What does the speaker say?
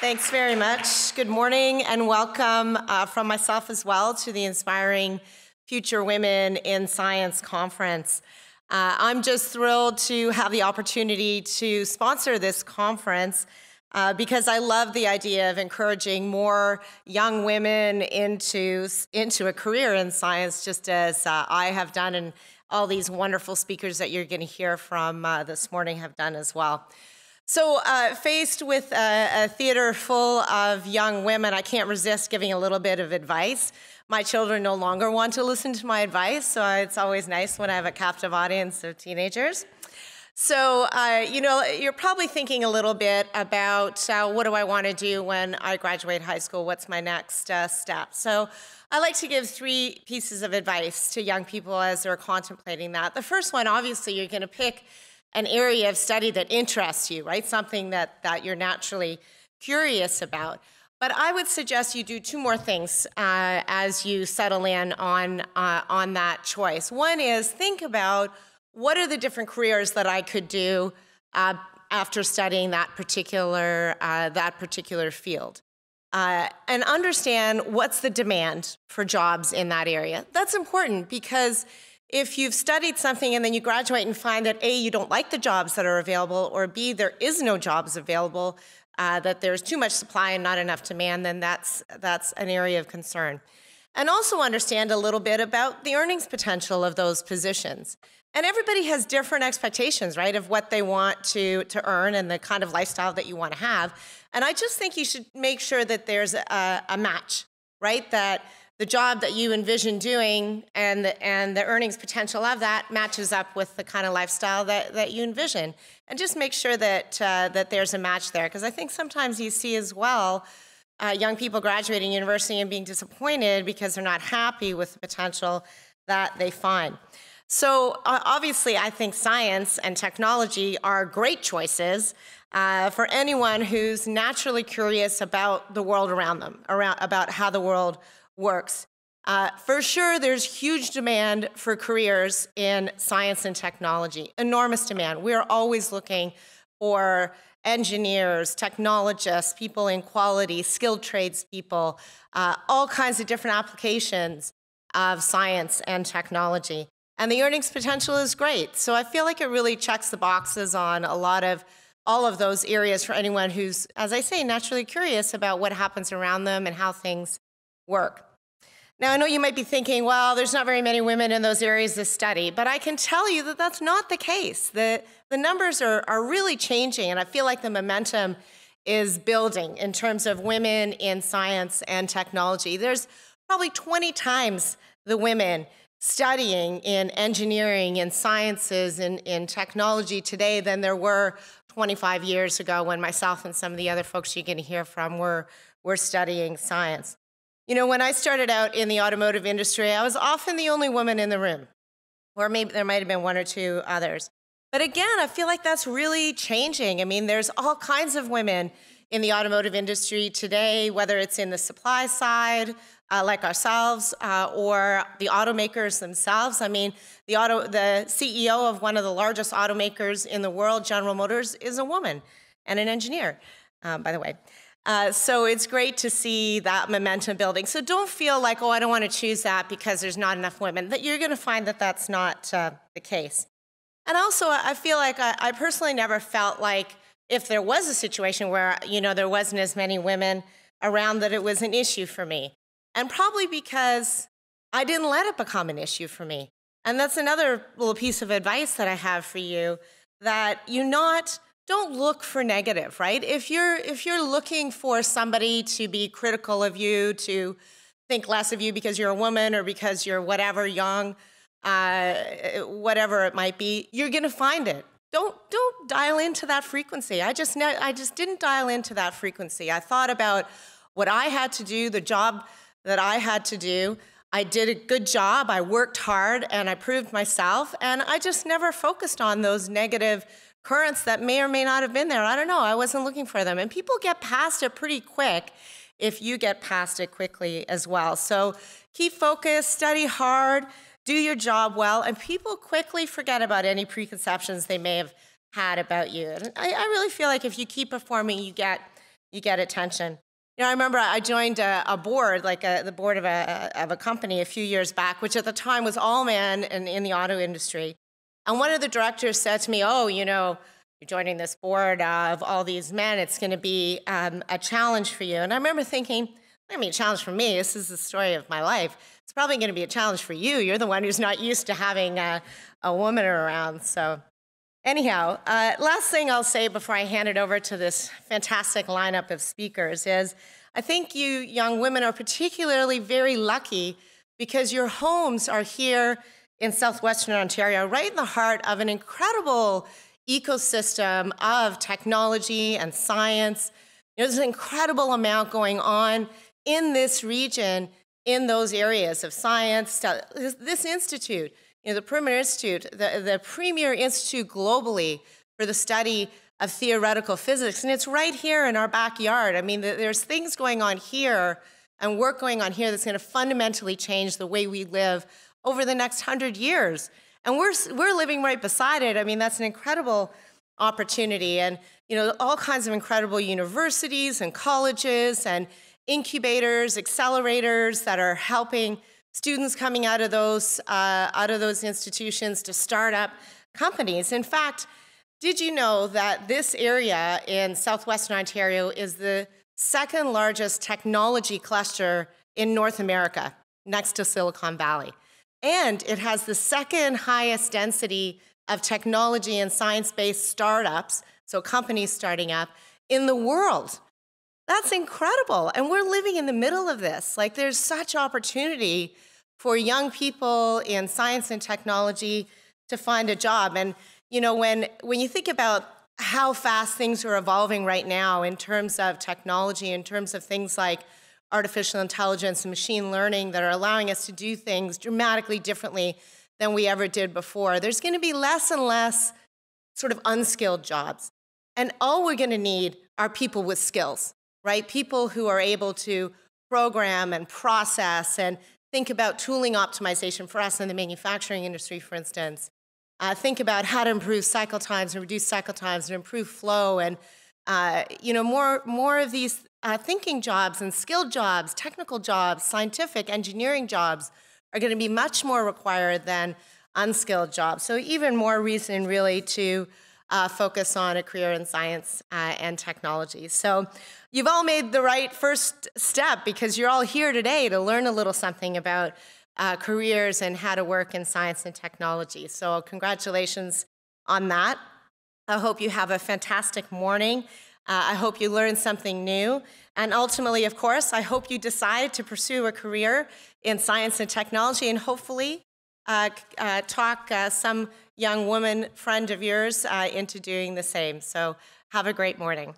Thanks very much. Good morning and welcome uh, from myself as well to the Inspiring Future Women in Science Conference. Uh, I'm just thrilled to have the opportunity to sponsor this conference uh, because I love the idea of encouraging more young women into, into a career in science, just as uh, I have done and all these wonderful speakers that you're going to hear from uh, this morning have done as well. So, uh, faced with a, a, theater full of young women, I can't resist giving a little bit of advice. My children no longer want to listen to my advice, so it's always nice when I have a captive audience of teenagers. So, uh, you know, you're probably thinking a little bit about uh, what do I want to do when I graduate high school? What's my next uh, step? So, I like to give three pieces of advice to young people as they're contemplating that. The first one, obviously, you're going to pick an area of study that interests you, right? Something that, that you're naturally curious about. But I would suggest you do two more things uh, as you settle in on, uh, on that choice. One is think about what are the different careers that I could do uh, after studying that particular, uh, that particular field. Uh, and understand what's the demand for jobs in that area. That's important because if you've studied something and then you graduate and find that A, you don't like the jobs that are available, or B, there is no jobs available, uh, that there's too much supply and not enough demand, then that's, that's an area of concern. And also understand a little bit about the earnings potential of those positions. And everybody has different expectations, right, of what they want to, to earn and the kind of lifestyle that you want to have. And I just think you should make sure that there's a, a match, right? That the job that you envision doing and the, and the earnings potential of that matches up with the kind of lifestyle that, that you envision. And just make sure that, uh, that there's a match there. Because I think sometimes you see as well uh, young people graduating university and being disappointed because they're not happy with the potential that they find. So uh, obviously, I think science and technology are great choices uh, for anyone who's naturally curious about the world around them, around, about how the world works. Uh, for sure, there's huge demand for careers in science and technology, enormous demand. We're always looking for engineers, technologists, people in quality, skilled tradespeople, uh, all kinds of different applications of science and technology. And the earnings potential is great. So I feel like it really checks the boxes on a lot of all of those areas for anyone who's, as I say, naturally curious about what happens around them and how things work. Now, I know you might be thinking, well, there's not very many women in those areas to study, but I can tell you that that's not the case. The, the numbers are, are really changing, and I feel like the momentum is building in terms of women in science and technology. There's probably 20 times the women studying in engineering and sciences and in technology today than there were 25 years ago when myself and some of the other folks you're going to hear from were, were studying science. You know, when I started out in the automotive industry, I was often the only woman in the room, or maybe there might have been one or two others. But again, I feel like that's really changing. I mean, there's all kinds of women in the automotive industry today, whether it's in the supply side, uh, like ourselves, uh, or the automakers themselves. I mean, the auto, the CEO of one of the largest automakers in the world, General Motors, is a woman and an engineer, uh, by the way. Uh, so it's great to see that momentum building. So don't feel like, oh, I don't want to choose that because there's not enough women. That you're going to find that that's not uh, the case. And also, I feel like I, I, personally never felt like if there was a situation where you know there wasn't as many women around that it was an issue for me, and probably because I didn't let it become an issue for me. And that's another little piece of advice that I have for you: that you not don't look for negative, right? If you're if you're looking for somebody to be critical of you, to think less of you because you're a woman or because you're whatever young, uh, whatever it might be, you're going to find it. Don't don't dial into that frequency. I just I just didn't dial into that frequency. I thought about what I had to do, the job that I had to do. I did a good job. I worked hard and I proved myself. And I just never focused on those negative currents that may or may not have been there. I don't know. I wasn't looking for them. And people get past it pretty quick if you get past it quickly as well. So keep focused, study hard, do your job well, and people quickly forget about any preconceptions they may have had about you. And I, I really feel like if you keep performing, you get you get attention. You know, I remember I joined a, a board, like a, the board of a, of a company a few years back, which at the time was all men in, in the auto industry. And one of the directors said to me, Oh, you know, you're joining this board of all these men, it's going to be um, a challenge for you. And I remember thinking, I mean, a challenge for me. This is the story of my life. It's probably going to be a challenge for you. You're the one who's not used to having a, a woman around. So, anyhow, uh, last thing I'll say before I hand it over to this fantastic lineup of speakers is I think you young women are particularly very lucky because your homes are here in southwestern Ontario, right in the heart of an incredible ecosystem of technology and science. There's an incredible amount going on in this region, in those areas of science. This, institute, you know, the Perimeter Institute, the, the premier institute globally for the study of theoretical physics, and it's right here in our backyard. I mean, there's things going on here and work going on here that's going to fundamentally change the way we live over the next hundred years. And we're, we're living right beside it. I mean, that's an incredible opportunity. And, you know, all kinds of incredible universities and colleges and incubators, accelerators that are helping students coming out of those, uh, out of those institutions to start up companies. In fact, did you know that this area in southwestern Ontario is the second largest technology cluster in North America, next to Silicon Valley? And it has the second highest density of technology and science based startups, so companies starting up, in the world. That's incredible. And we're living in the middle of this. Like, there's such opportunity for young people in science and technology to find a job. And, you know, when, when you think about how fast things are evolving right now in terms of technology, in terms of things like artificial intelligence and machine learning that are allowing us to do things dramatically differently than we ever did before. There's going to be less and less sort of unskilled jobs. And all we're going to need are people with skills, right? People who are able to program and process and think about tooling optimization for us in the manufacturing industry, for instance. Uh, think about how to improve cycle times and reduce cycle times and improve flow and uh, you know more more of these uh, thinking jobs and skilled jobs, technical jobs, scientific, engineering jobs are going to be much more required than unskilled jobs. So, even more reason really to uh, focus on a career in science uh, and technology. So, you've all made the right first step because you're all here today to learn a little something about uh, careers and how to work in science and technology. So, congratulations on that. I hope you have a fantastic morning. Uh, I hope you learn something new. And ultimately, of course, I hope you decide to pursue a career in science and technology and hopefully uh, uh, talk uh, some young woman friend of yours uh, into doing the same. So have a great morning.